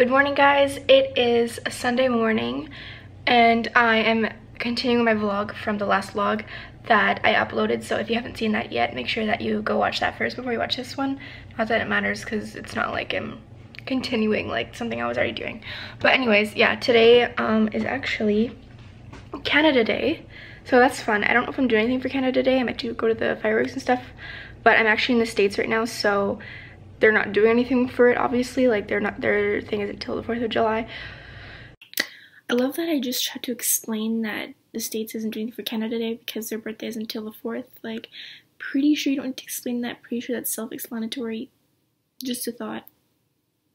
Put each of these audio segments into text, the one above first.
Good morning guys, it is a Sunday morning and I am continuing my vlog from the last vlog that I uploaded so if you haven't seen that yet make sure that you go watch that first before you watch this one. Not that it matters because it's not like I'm continuing like something I was already doing. But anyways, yeah, today um, is actually Canada Day so that's fun. I don't know if I'm doing anything for Canada Day. I might do go to the fireworks and stuff but I'm actually in the States right now so they're not doing anything for it obviously like they're not their thing is until the 4th of July. I love that I just tried to explain that the States isn't doing for Canada Day because their birthday is until the 4th like pretty sure you don't need to explain that pretty sure that's self-explanatory. Just a thought.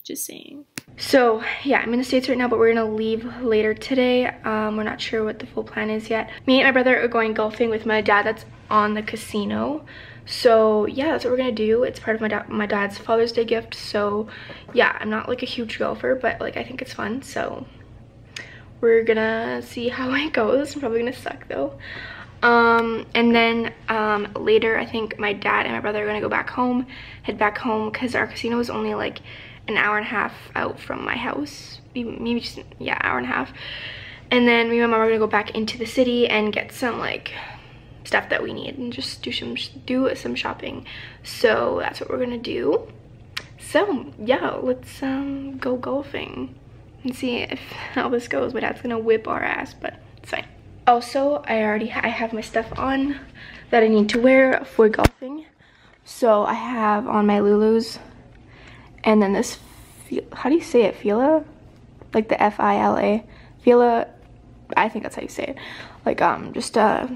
Just saying. So yeah i'm in the states right now but we're gonna leave later today. Um, we're not sure what the full plan is yet. Me and my brother are going golfing with my dad that's on the casino so yeah that's what we're gonna do. It's part of my, da my dad's father's day gift. So yeah i'm not like a huge golfer but like i think it's fun. So we're gonna see how it goes. I'm probably gonna suck though. Um and then um later i think my dad and my brother are gonna go back home head back home because our casino is only like an hour and a half out from my house. Maybe just yeah hour and a half. And then me and my mom are gonna go back into the city and get some like stuff that we need and just do some do some shopping. So that's what we're gonna do. So yeah let's um go golfing and see if how this goes my dad's gonna whip our ass but it's fine. Also i already i have my stuff on that i need to wear for golfing. So i have on my lulus and then this how do you say it? Fila? Like the f-i-l-a fila? I think that's how you say it. Like um just uh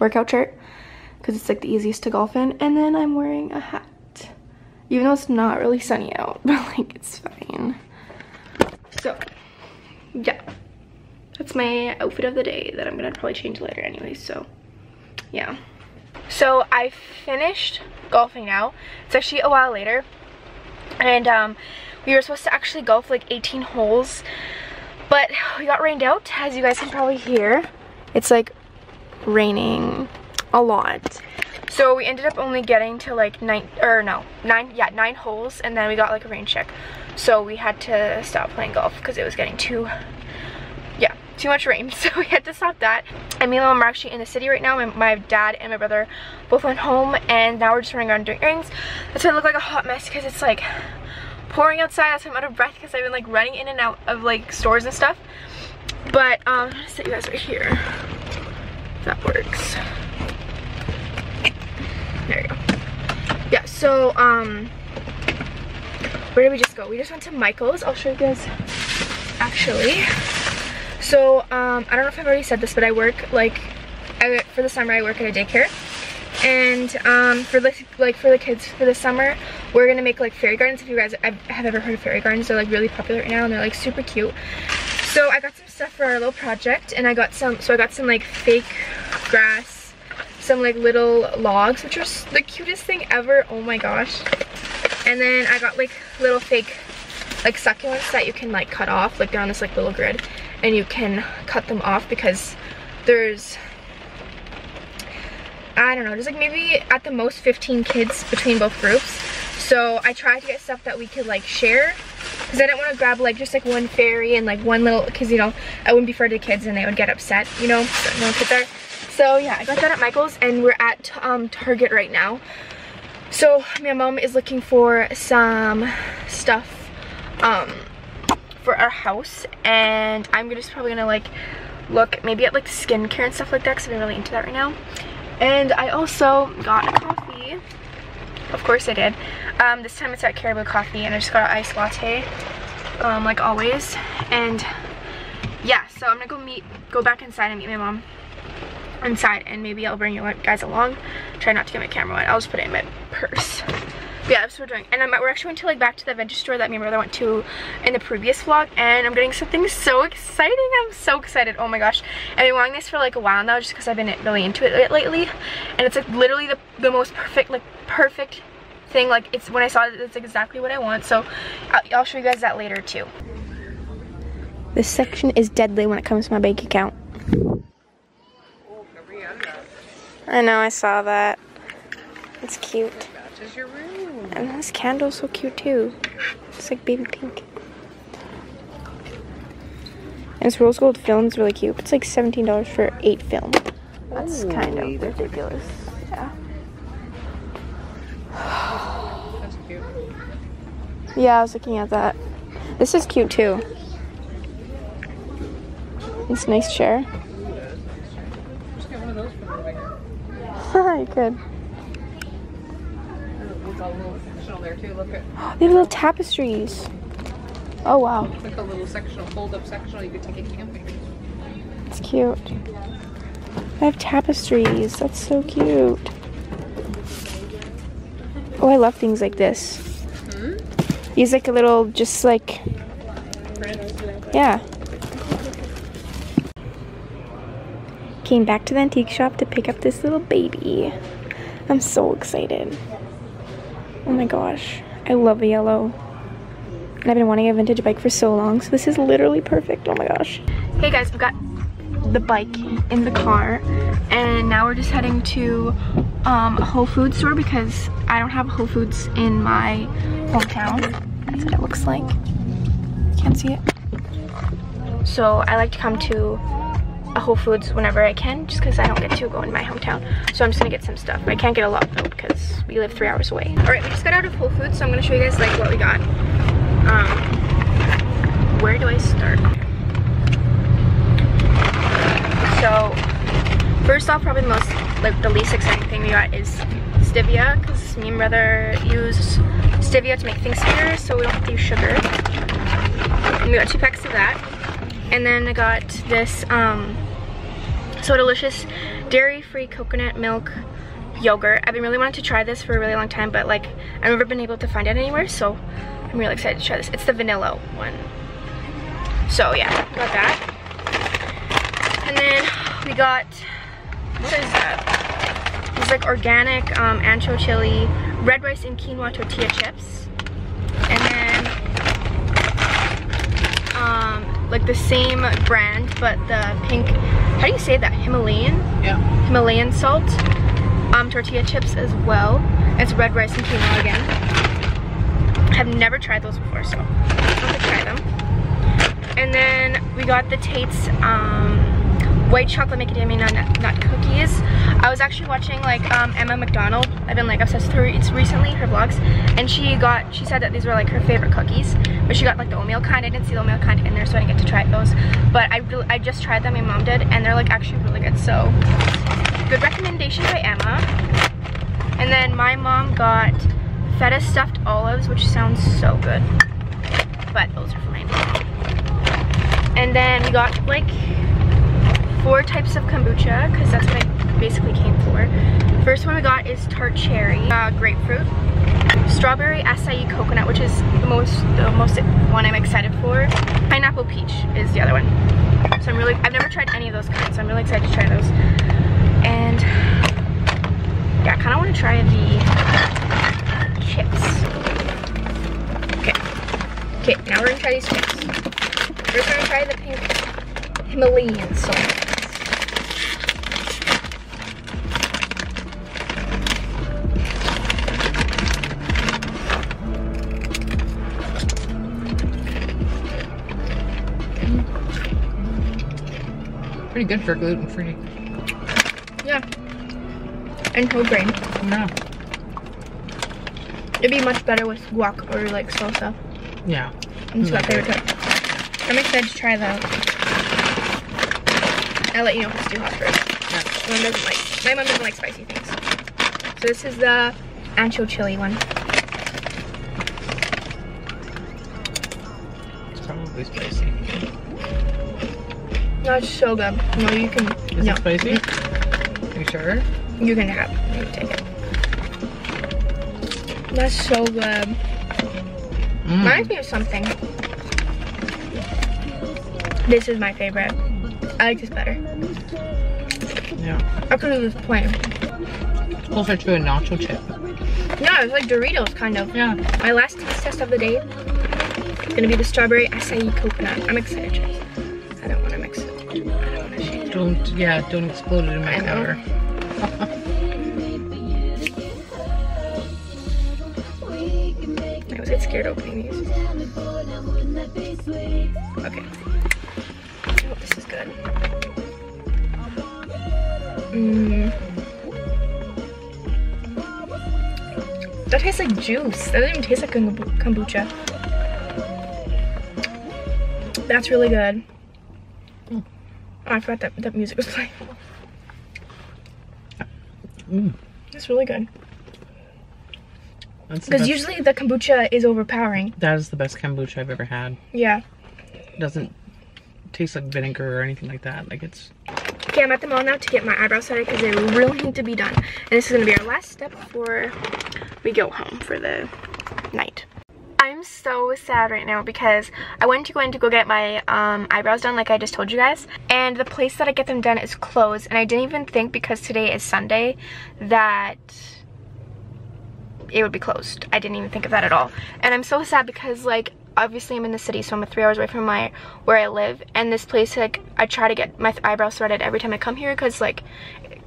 workout shirt because it's like the easiest to golf in. And then I'm wearing a hat. Even though it's not really sunny out, but like it's fine. So, yeah. That's my outfit of the day that I'm gonna probably change later anyway, so yeah. So I finished golfing now. It's actually a while later. And um, we were supposed to actually golf like 18 holes, but we got rained out, as you guys can probably hear. It's like raining a lot. So we ended up only getting to like nine, or no, nine, yeah, nine holes, and then we got like a rain check. So we had to stop playing golf because it was getting too, yeah, too much rain. So we had to stop that. And me and mom are actually in the city right now. My, my dad and my brother both went home, and now we're just running around doing errands. That's gonna look like a hot mess because it's like pouring outside. That's why I'm out of breath because I've been like running in and out of like stores and stuff. But um, I'm gonna set you guys right here that works. There you go. Yeah, so, um, where did we just go? We just went to Michael's. I'll show you guys, actually. So, um, I don't know if I've already said this, but I work, like, I, for the summer, I work at a daycare. And, um, for, the, like, for the kids for the summer, we're gonna make, like, fairy gardens. If you guys have ever heard of fairy gardens, they're, like, really popular right now, and they're, like, super cute. So I got some stuff for our little project and I got some, so I got some like fake grass, some like little logs, which are the cutest thing ever. Oh my gosh. And then I got like little fake like succulents that you can like cut off. Like they're on this like little grid and you can cut them off because there's I don't know, there's like maybe at the most 15 kids between both groups. So I tried to get stuff that we could like share because I didn't want to grab like just like one fairy and like one little because you know I wouldn't be fair to the kids and they would get upset you know? So no kids so yeah I got that at Michael's and we're at um, Target right now. So my mom is looking for some stuff um, for our house and I'm just probably gonna like look maybe at like skincare and stuff like that because I'm really into that right now. And I also got a coffee. Of course I did. Um, this time it's at Caribou Coffee and I just got an iced latte, um, like always. And yeah, so I'm gonna go meet, go back inside and meet my mom inside and maybe I'll bring you guys along. Try not to get my camera wet. I'll just put it in my purse. But yeah, that's what we're doing. And I'm, we're actually going to like back to the vintage store that me and my brother went to in the previous vlog. And I'm getting something so exciting. I'm so excited. Oh my gosh. I've been wanting this for like a while now just because I've been really into it lately. And it's like literally the, the most perfect, like perfect thing. Like it's when I saw it, it's exactly what I want. So I'll, I'll show you guys that later too. This section is deadly when it comes to my bank account. I know, I saw that. It's cute. And this candle's so cute too. It's like baby pink. And this rose gold film is really cute. It's like $17 for eight film. That's kind of ridiculous. Yeah. That's cute. Yeah, I was looking at that. This is cute too. This nice chair. Just get one of those for over here. you could. It's all a little there too. Look at They have little tapestries. Oh wow, like a little sectional, fold up sectional you could take it camping. it's cute. I have tapestries. That's so cute. Oh, I love things like this. These like a little, just like, yeah. Came back to the antique shop to pick up this little baby. I'm so excited. Oh my gosh, I love yellow. And I've been wanting a vintage bike for so long, so this is literally perfect. Oh my gosh. Hey guys, I've got the bike in the car, and now we're just heading to um, a Whole Foods store because I don't have Whole Foods in my hometown. That's what it looks like. Can't see it. So I like to come to a Whole Foods whenever I can, just because I don't get to go in my hometown. So I'm just gonna get some stuff. I can't get a lot though because we live three hours away. All right, we just got out of Whole Foods, so I'm gonna show you guys like what we got. Um, where do I start? So first off, probably the most like the least exciting thing we got is stevia, because me and brother use stevia to make things sweeter, so we don't have to use sugar. And we got two packs of that. And then I got this um, So Delicious dairy-free coconut milk yogurt. I've been really wanting to try this for a really long time, but like I've never been able to find it anywhere, so I'm really excited to try this. It's the vanilla one. So yeah, got that. We got, what is that? It's like organic um, ancho chili, red rice and quinoa tortilla chips. And then um, like the same brand, but the pink, how do you say that? Himalayan? Yeah. Himalayan salt um, tortilla chips as well. It's red rice and quinoa again. I've never tried those before, so I'm gonna try them. And then we got the Tate's um, white chocolate macadamia nut, nut cookies. I was actually watching like um, Emma McDonald. I've been like obsessed with her it's recently, her vlogs. And she got, she said that these were like her favorite cookies. But she got like the oatmeal kind. I didn't see the oatmeal kind in there, so I didn't get to try those. But I, really, I just tried them, my mom did, and they're like actually really good. So good recommendation by Emma. And then my mom got feta stuffed olives, which sounds so good. But those are for mine. And then we got like four types of kombucha, because that's what I basically came for. First one we got is tart cherry, uh, grapefruit, strawberry acai coconut, which is the most the most one I'm excited for. Pineapple peach is the other one. So I'm really, I've never tried any of those kinds, so I'm really excited to try those. And yeah, I kind of want to try the chips. Okay. Okay, now we're gonna try these chips. First, we're gonna try the pink Himalayan salt. Pretty good for gluten free. Yeah. And whole grain. Yeah. It'd be much better with guac or like salsa. Yeah. It's my favorite type. I'm excited to try that. I'll let you know if it's too hot for it. My mom doesn't like my mom doesn't like spicy things. So this is the ancho chili one. It's probably spicy. That's so good. No, you can Is no. it spicy? Are you sure? You can have you can take it. That's so good. Mm. Reminds me of something. This is my favorite. I like this better. Yeah. I could this plain. It's closer to a nacho chip. No, it's like Doritos kind of. Yeah. My last taste test of the day is gonna be the strawberry acai coconut. I'm excited. I don't want to mix it. I don't want to shake it. Don't, yeah, don't explode it in my counter. I always get scared opening these. Okay. That tastes like juice. That doesn't even taste like kombucha. That's really good. Oh, I forgot that, that music was playing. Mm. It's really good. Because usually the kombucha is overpowering. that is the best kombucha I've ever had. Yeah. It doesn't taste like vinegar or anything like that. Like it's Okay, I'm at the mall now to get my eyebrows started because they really need to be done. And this is gonna be our last step before we go home for the night. I'm so sad right now because I went to go in to go get my um, eyebrows done like I just told you guys. And the place that I get them done is closed. And I didn't even think because today is Sunday that it would be closed. I didn't even think of that at all. And I'm so sad because like obviously I'm in the city so I'm three hours away from my where I live. And this place like I try to get my eyebrows threaded every time I come here because like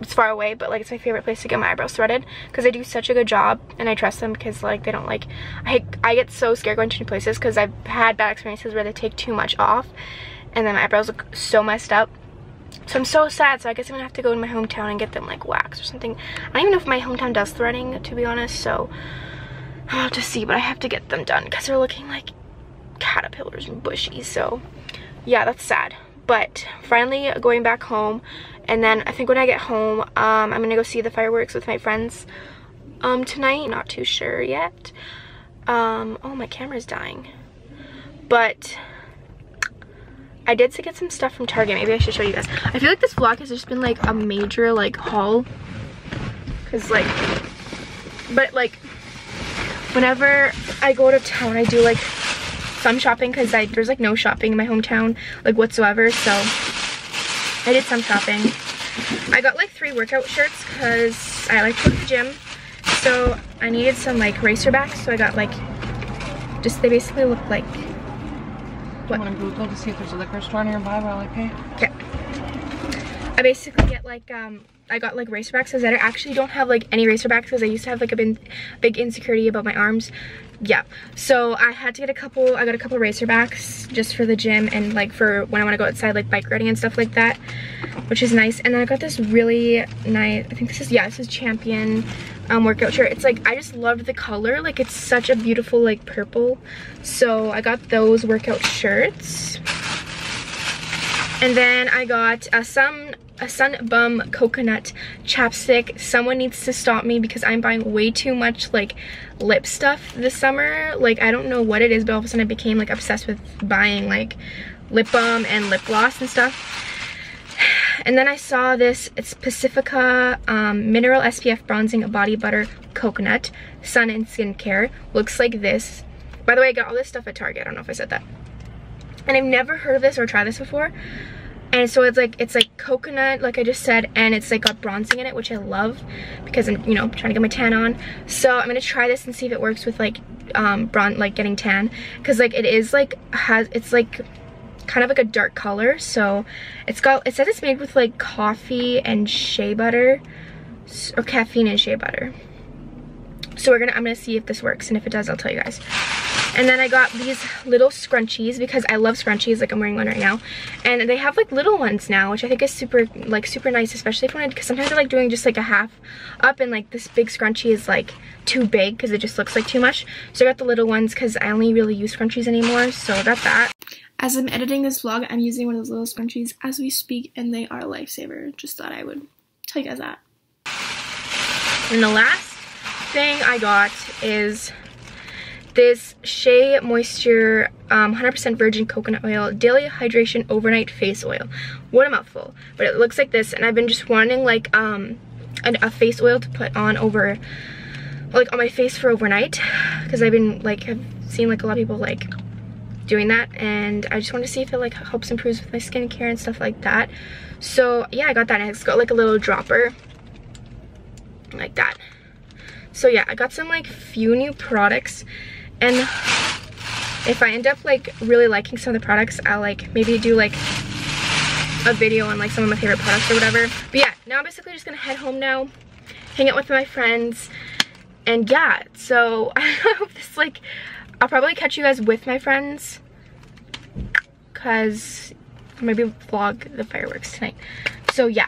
it's far away but like it's my favorite place to get my eyebrows threaded because they do such a good job and I trust them because like they don't like I, I get so scared going to new places because I've had bad experiences where they take too much off and then my eyebrows look so messed up. So I'm so sad so I guess I'm gonna have to go to my hometown and get them like waxed or something. I don't even know if my hometown does threading to be honest so I'll have to see but I have to get them done because they're looking like caterpillars and bushy so yeah that's sad. But finally going back home and then I think when I get home um, I'm gonna go see the fireworks with my friends. Um, tonight not too sure yet. Um, oh my camera's dying. But I did get some stuff from Target. Maybe I should show you guys. I feel like this vlog has just been like a major like haul. Because like but like whenever I go to town I do like some shopping because there's like no shopping in my hometown like whatsoever so I did some shopping I got like three workout shirts because I like to go to the gym so I needed some like racerbacks so I got like just they basically look like I want to Google to see if there's a liquor store nearby while I pay. okay I basically get like um I got like racerbacks because I actually don't have like any racerbacks because I used to have like a big, big insecurity about my arms. Yeah. So I had to get a couple I got a couple racerbacks just for the gym and like for when I want to go outside like bike riding and stuff like that which is nice. And then I got this really nice I think this is yeah this is champion um, workout shirt. It's like I just loved the color. Like it's such a beautiful like purple. So I got those workout shirts. And then I got uh, some a Sun Bum coconut chapstick. Someone needs to stop me because I'm buying way too much like lip stuff this summer. Like I don't know what it is, but all of a sudden I became like obsessed with buying like lip balm and lip gloss and stuff. And then I saw this, it's Pacifica um, Mineral SPF Bronzing Body Butter Coconut Sun and Skincare. Looks like this. By the way, I got all this stuff at Target. I don't know if I said that. And I've never heard of this or tried this before and so it's like it's like coconut like i just said and it's like got bronzing in it which i love because i'm you know trying to get my tan on. So i'm gonna try this and see if it works with like um bron like getting tan. Because like it is like has it's like kind of like a dark color. So it's got it says it's made with like coffee and shea butter or caffeine and shea butter. So we're gonna i'm gonna see if this works and if it does i'll tell you guys and then I got these little scrunchies because I love scrunchies, like I'm wearing one right now. And they have like little ones now, which I think is super, like super nice, especially if I, because sometimes I like doing just like a half up and like this big scrunchie is like too big because it just looks like too much. So I got the little ones because I only really use scrunchies anymore, so I got that. As I'm editing this vlog, I'm using one of those little scrunchies as we speak, and they are a lifesaver. Just thought I would tell you guys that. And the last thing I got is this Shea Moisture 100% um, virgin coconut oil daily hydration overnight face oil. What a mouthful. But it looks like this and I've been just wanting like um an, a face oil to put on over like on my face for overnight because I've been like have seen like a lot of people like doing that and I just want to see if it like helps improves with my skincare and stuff like that. So yeah, I got that and it's got like a little dropper like that. So yeah, I got some like few new products and if I end up like really liking some of the products, I'll like maybe do like a video on like some of my favorite products or whatever. But yeah, now I'm basically just gonna head home now, hang out with my friends, and yeah, so I hope this like, I'll probably catch you guys with my friends, cause maybe vlog the fireworks tonight. So yeah,